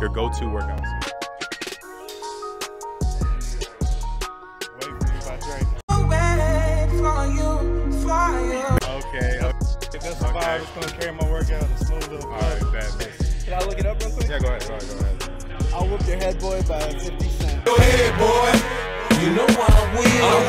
your go-to workouts. Okay. okay. If that's gonna carry my workout. Can I look it up real quick? Yeah, go ahead. Go ahead. Go ahead. I'll whoop your head boy by 50 Cent. Go ahead, boy. You know I will.